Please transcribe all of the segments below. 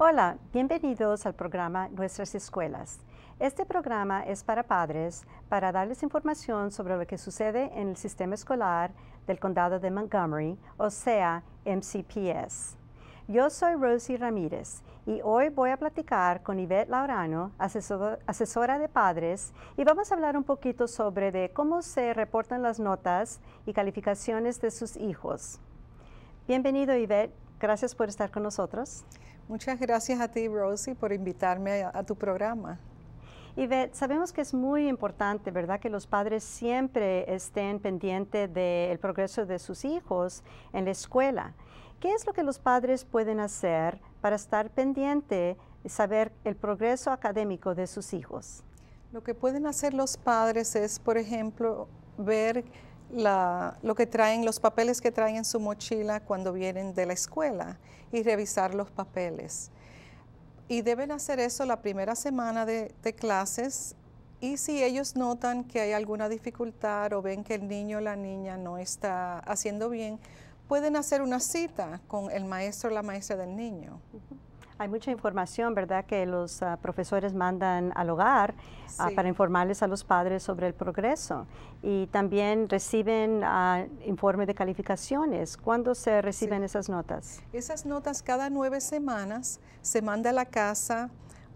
Hola, bienvenidos al programa Nuestras Escuelas. Este programa es para padres para darles información sobre lo que sucede en el sistema escolar del condado de Montgomery, o sea, MCPS. Yo soy Rosie Ramírez y hoy voy a platicar con Yvette Laurano, asesora de padres, y vamos a hablar un poquito sobre de cómo se reportan las notas y calificaciones de sus hijos. Bienvenido Yvette, gracias por estar con nosotros. Muchas gracias a ti Rosie por invitarme a, tu programa. Yvette, sabemos que es muy importante, ¿verdad?, que los padres siempre estén pendientes del progreso de sus hijos en la escuela. ¿Qué es lo que los padres pueden hacer para estar pendiente y saber el progreso académico de sus hijos? Lo que pueden hacer los padres es, por ejemplo, ver lo que traen, los papeles que traen en su mochila cuando vienen de la escuela y revisar los papeles. Y deben hacer eso la primera semana de clases y si ellos notan que hay alguna dificultad o ven que el niño o la niña no está haciendo bien, pueden hacer una cita con el maestro o la maestra del niño. Hay mucha información, ¿verdad?, que los ah, profesores mandan al hogar ah, para informarles a los padres sobre el progreso. Y también reciben uh, informe de calificaciones. ¿Cuándo se reciben esas notas? Esas notas cada nueve semanas se manda a la casa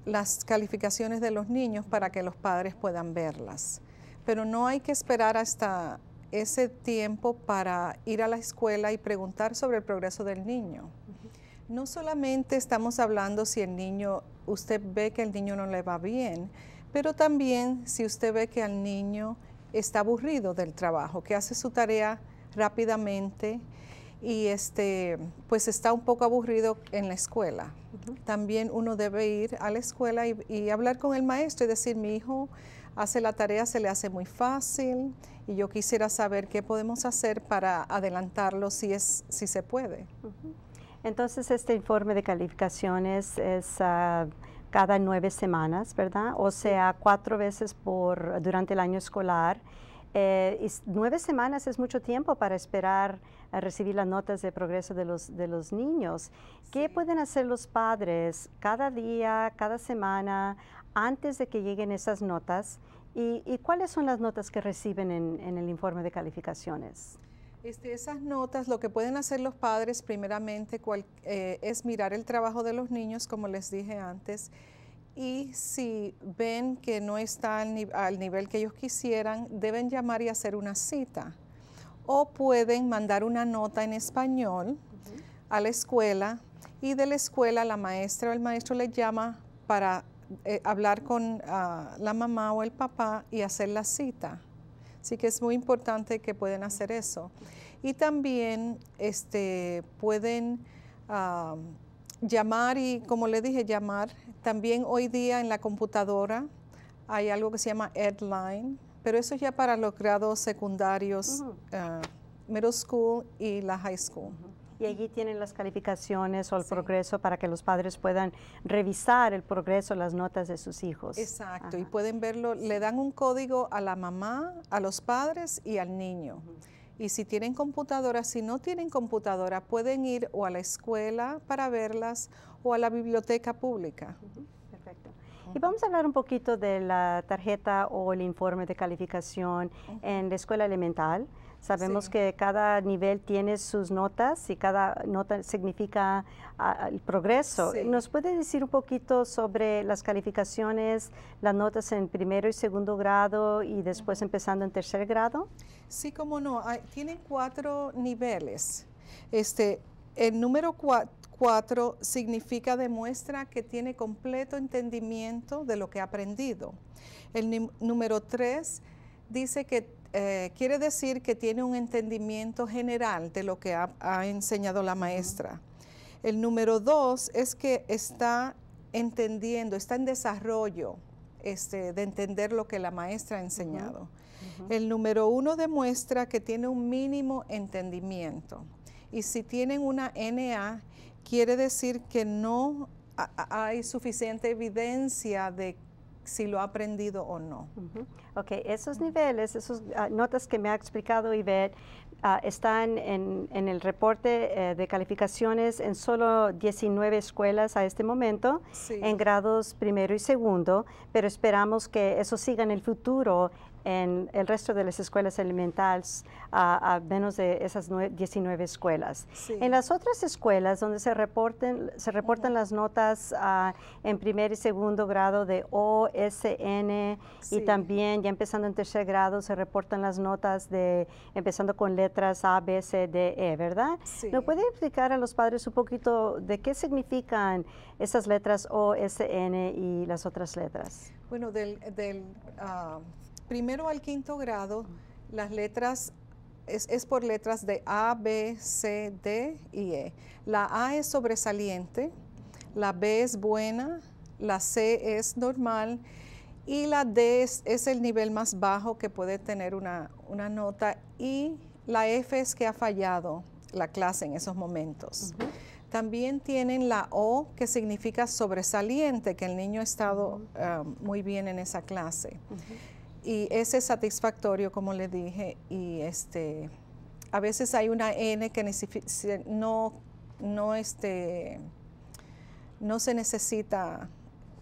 las calificaciones de los niños para que los padres puedan verlas. Pero no hay que esperar hasta ese tiempo para ir a la escuela y preguntar sobre el progreso del niño. No solamente estamos hablando si el niño, usted ve que el niño no le va bien, pero también si usted ve que el niño está aburrido del trabajo, que hace su tarea rápidamente y este, pues está un poco aburrido en la escuela. También uno debe ir a la escuela y, y, hablar con el maestro y decir, mi hijo hace la tarea, se le hace muy fácil y yo quisiera saber qué podemos hacer para adelantarlo si, es, si se puede. Entonces, este informe de calificaciones es ah, cada nueve semanas, ¿verdad? O sea, cuatro veces por, durante el año escolar. Eh, nueve semanas es mucho tiempo para esperar a recibir las notas de progreso de los, de los niños. ¿Qué pueden hacer los padres cada día, cada semana, antes de que lleguen esas notas? ¿Y, cuáles son las notas que reciben en, el informe de calificaciones? Este, esas notas, lo que pueden hacer los padres primeramente eh, es mirar el trabajo de los niños, como les dije antes, y si ven que no está al, nivel que ellos quisieran, deben llamar y hacer una cita. O pueden mandar una nota en español a la escuela y de la escuela la maestra o el maestro les llama para eh, hablar con ah, la mamá o el papá y hacer la cita. Así que es muy importante que pueden hacer eso. Y también este, pueden llamar y, como le dije, llamar. También hoy día en la computadora hay algo que se llama Edline, pero eso es ya para los grados secundarios, ah, middle school y la high school y allí tienen las calificaciones o el progreso para que los padres puedan revisar el progreso, las notas de sus hijos. Exacto, y pueden verlo, le dan un código a la mamá, a los padres y al niño. Y si tienen computadora, si no tienen computadora, pueden ir o a la escuela para verlas o a la biblioteca pública. Perfecto. Y vamos a hablar un poquito de la tarjeta o el informe de calificación en la escuela elemental. Sabemos que cada nivel tiene sus notas y cada nota significa ah, el progreso. ¿Nos puede decir un poquito sobre las calificaciones, las notas en primero y segundo grado y después empezando en tercer grado? Sí, cómo no. tienen cuatro niveles. Este, el número cuatro significa, demuestra que tiene completo entendimiento de lo que ha aprendido. El número tres dice que eh, quiere decir que tiene un entendimiento general de lo que ha, enseñado la maestra. El número dos es que está entendiendo, está en desarrollo este, de entender lo que la maestra ha enseñado. El número uno demuestra que tiene un mínimo entendimiento. Y si tienen una NA, quiere decir que no hay suficiente evidencia de si lo ha aprendido o no. Ok, esos niveles, esas ah, notas que me ha explicado Ivette, ah, están en, en el reporte eh, de calificaciones en solo 19 escuelas a este momento, Sí. en grados primero y segundo, pero esperamos que eso siga en el futuro en el resto de las escuelas elementales, a, a menos de esas nue- 19 escuelas. Sí. En las otras escuelas donde se reporten, se reportan las notas ah, en primer y segundo grado de O, S, N Sí. y también ya empezando en tercer grado se reportan las notas de empezando con letras A, B, C, D, E, ¿verdad? Sí. ¿Me puede explicar a los padres un poquito de qué significan esas letras O, S, N y las otras letras? Bueno, del, del, ah, primero al quinto grado, las letras es, es por letras de A, B, C, D y E. La A es sobresaliente, la B es buena, la C es normal y la D es, es el nivel más bajo que puede tener una, una nota y la F es que ha fallado la clase en esos momentos. También tienen la O, que significa sobresaliente, que el niño ha estado ah, muy bien en esa clase. Y ese es satisfactorio, como le dije, y este, a veces hay una N que no, no, este, no se necesita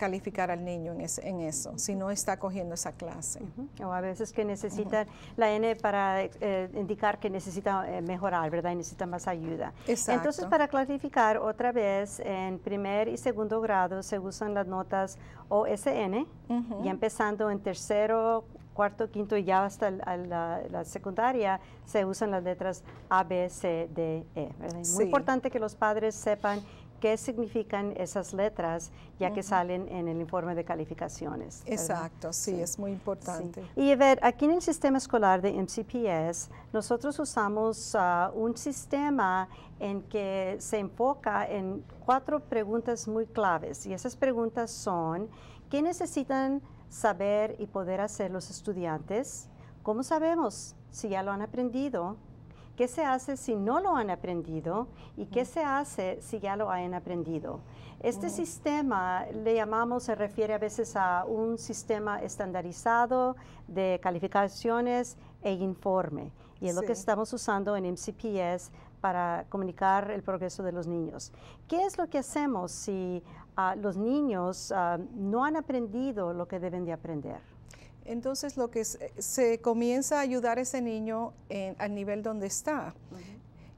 calificar al niño en, ese- en eso, si no está cogiendo esa clase. O a veces que necesitan la N para eh, indicar que necesita eh, mejorar, ¿verdad? Y necesita más ayuda. Entonces, Exacto. para clarificar otra vez, en primer y segundo grado se usan las notas OSN, Ujú. ya empezando en tercero, cuarto, quinto y ya hasta la, la secundaria se usan las letras A, B, C, D, E. ¿verdad? Y Sí. Muy importante que los padres sepan qué significan esas letras, ya que salen en el informe de calificaciones. Exacto, sí, Sí. es muy Sí. importante. Y a ver, aquí en el sistema escolar de MCPS, nosotros usamos ah, un sistema en que se enfoca en cuatro preguntas muy claves. Y esas preguntas son, ¿qué necesitan saber y poder hacer los estudiantes? ¿Cómo sabemos si ya lo han aprendido? ¿Qué se hace si no lo han aprendido? ¿Y qué se hace si ya lo han aprendido? Este sistema le llamamos, se refiere a veces a un sistema estandarizado de calificaciones e informe. Y es lo que estamos usando en MCPS para comunicar el progreso de los niños. ¿Qué es lo que hacemos si ah, los niños ah, no han aprendido lo que deben de aprender? Entonces, lo que se, se comienza a ayudar a ese niño en- al nivel donde está.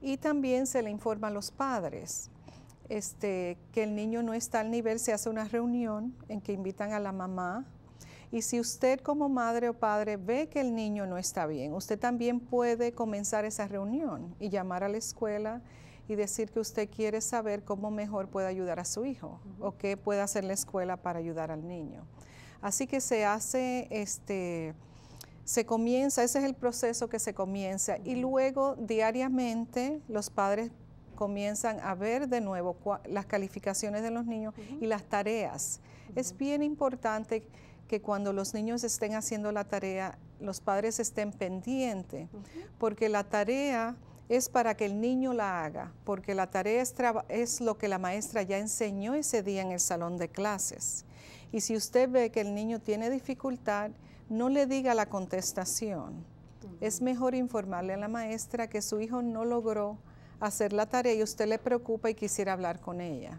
Y también se le informa a los padres este, que el niño no está al nivel, se hace una reunión en que invitan a la mamá. Y si usted como madre o padre ve que el niño no está bien, usted también puede comenzar esa reunión y llamar a la escuela y decir que usted quiere saber cómo mejor puede ayudar a su hijo o qué puede hacer la escuela para ayudar al niño. Así que se hace, este, se comienza, ese es el proceso que se comienza. Y luego diariamente los padres comienzan a ver de nuevo las calificaciones de los niños y las tareas. Es bien importante que cuando los niños estén haciendo la tarea, los padres estén pendientes, porque la tarea es para que el niño la haga, porque la tarea es, es lo que la maestra ya enseñó ese día en el salón de clases. Y si usted ve que el niño tiene dificultad, no le diga la contestación. Es mejor informarle a la maestra que su hijo no logró hacer la tarea y usted le preocupa y quisiera hablar con ella.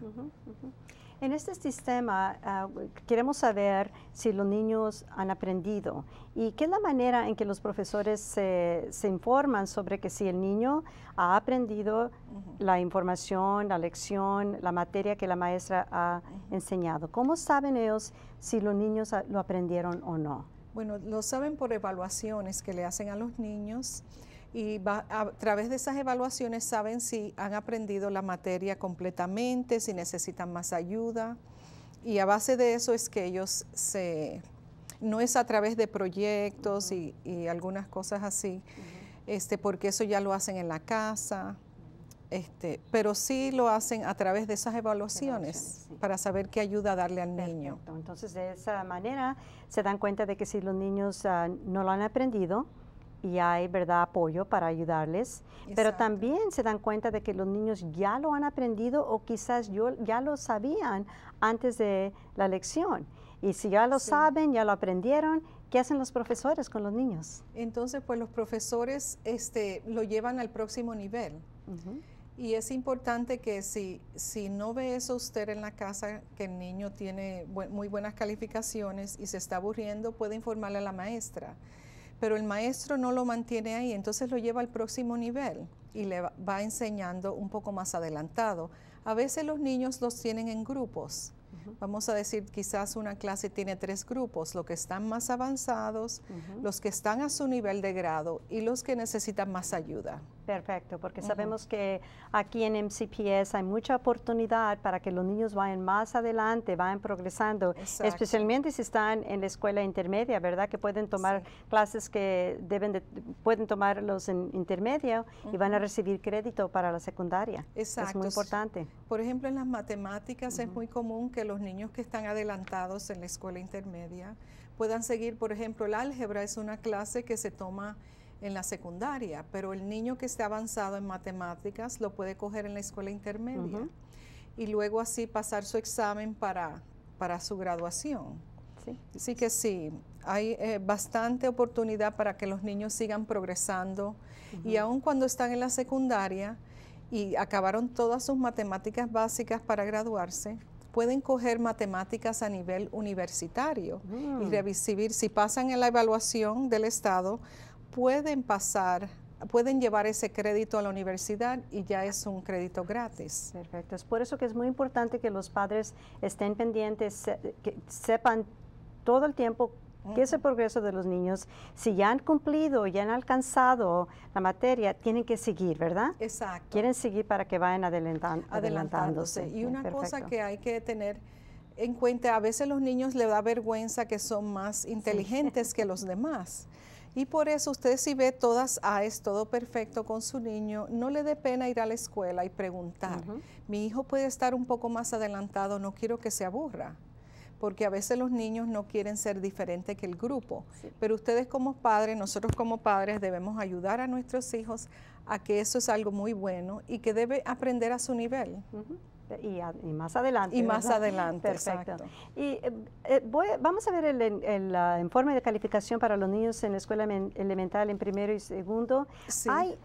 En este sistema ah, queremos saber si los niños han aprendido y qué es la manera en que los profesores se, se informan sobre que si el niño ha aprendido la información, la lección, la materia que la maestra ha enseñado. ¿Cómo saben ellos si los niños lo aprendieron o no? Bueno, lo saben por evaluaciones que le hacen a los niños y va- a través de esas evaluaciones saben si han aprendido la materia completamente, si necesitan más ayuda y a base de eso es que ellos se, no es a través de proyectos y, y algunas cosas así, este, porque eso ya lo hacen en la casa, este, pero sí lo hacen a través de esas evaluaciones sí. para saber qué ayuda darle al niño. Entonces, de esa manera se dan cuenta de que si los niños ah, no lo han aprendido y hay, ¿verdad?, apoyo para ayudarles, pero también se dan cuenta de que los niños ya lo han aprendido o quizás yo, ya lo sabían antes de la lección. Y si ya lo Sí. saben, ya lo aprendieron, ¿qué hacen los profesores con los niños? Entonces, pues los profesores este, lo llevan al próximo nivel. Y es importante que si, si no ve eso usted en la casa, que el niño tiene bu- muy buenas calificaciones y se está aburriendo, puede informarle a la maestra. Pero el maestro no lo mantiene ahí, entonces lo lleva al próximo nivel y le va- enseñando un poco más adelantado. A veces los niños los tienen en grupos. Vamos a decir, quizás una clase tiene tres grupos, los que están más avanzados, los que están a su nivel de grado y los que necesitan más ayuda. Perfecto, porque sabemos que aquí en MCPS hay mucha oportunidad para que los niños vayan más adelante, vayan progresando, Exacto. especialmente si están en la escuela intermedia, ¿verdad? Que pueden tomar Sí. clases que deben de, pueden tomarlos en intermedio y van a recibir crédito para la secundaria. Exacto. Es muy importante. Por ejemplo, en las matemáticas es muy común que los niños que están adelantados en la escuela intermedia puedan seguir, por ejemplo, el álgebra es una clase que se toma en la secundaria, pero el niño que esté avanzado en matemáticas lo puede coger en la escuela intermedia y luego así pasar su examen para, para su graduación. Sí. Así que sí, hay eh, bastante oportunidad para que los niños sigan progresando y aun cuando están en la secundaria y acabaron todas sus matemáticas básicas para graduarse, pueden coger matemáticas a nivel universitario y Mm. recibir, si pasan en la evaluación del Estado, pueden pasar, pueden llevar ese crédito a la universidad y ya es un crédito gratis. Perfecto. Es por eso que es muy importante que los padres estén pendientes, que sepan todo el tiempo qué es el progreso de los niños. Si ya han cumplido, ya han alcanzado la materia, tienen que seguir, ¿verdad? Exacto. Quieren seguir para que vayan adelantan- adelantándose. adelantándose. Y una cosa que hay que tener en cuenta, a veces los niños les da vergüenza que son más inteligentes que los demás. Y por eso usted si ve todas AES, todo perfecto con su niño, no le dé pena ir a la escuela y preguntar, mi hijo puede estar un poco más adelantado, no quiero que se aburra. Porque a veces los niños no quieren ser diferentes que el grupo. Sí. Pero ustedes como padres, nosotros como padres debemos ayudar a nuestros hijos a que eso es algo muy bueno y que debe aprender a su nivel. Y, a- y más adelante. Y más adelante, Perfecto. exacto. Y eh, eh, voy- vamos a ver el, el- el, informe de calificación para los niños en la escuela men- elemental en primero y segundo. Sí. Hay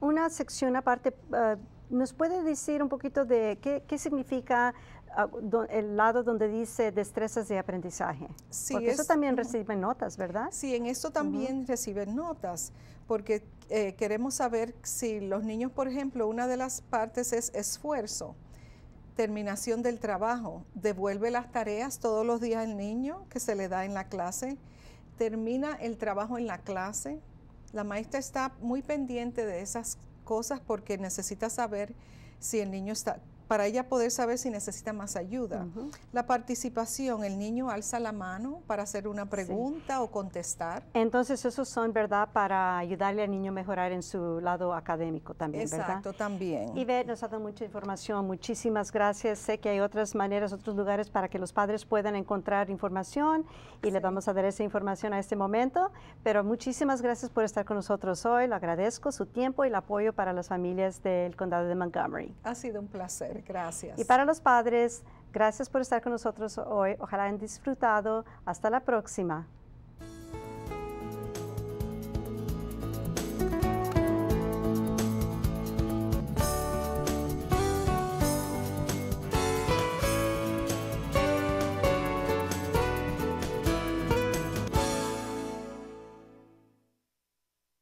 una sección aparte, ah, ¿nos puede decir un poquito de qué, qué significa el lado donde dice destrezas de aprendizaje? Sí, Porque eso es- también ujú. recibe notas, ¿verdad? Sí, en esto también reciben notas, porque eh, queremos saber si los niños, por ejemplo, una de las partes es esfuerzo, terminación del trabajo, devuelve las tareas todos los días al niño que se le da en la clase, termina el trabajo en la clase. La maestra está muy pendiente de esas cosas porque necesita saber si el niño está, para ella poder saber si necesita más ayuda. La participación, el niño alza la mano para hacer una pregunta o contestar. Entonces, esos son, ¿verdad?, para ayudarle al niño a mejorar en su lado académico también, ¿verdad? Exacto, también. Ivette nos ha dado mucha información, muchísimas gracias. Sé que hay otras maneras, otros lugares para que los padres puedan encontrar información y le vamos a dar esa información a este momento, pero muchísimas gracias por estar con nosotros hoy. Le agradezco su tiempo y el apoyo para las familias del condado de Montgomery. Ha sido un placer, gracias. Y para los padres, gracias por estar con nosotros hoy. Ojalá hayan disfrutado. Hasta la próxima.